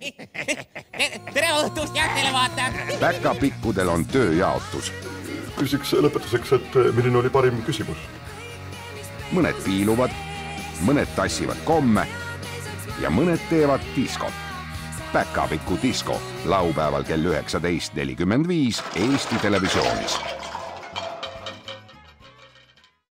tere õhtust, head televaatajad! päkapikkudel on tööjaotus. küsiks lõpetuseks, et eh, milline oli parim küsimus? mõned piiluvad, mõned tassivad komme ja mõned teevad diskot. päkapiku disko laupäeval kell üheksateist nelikümmend viis Eesti Televisioonis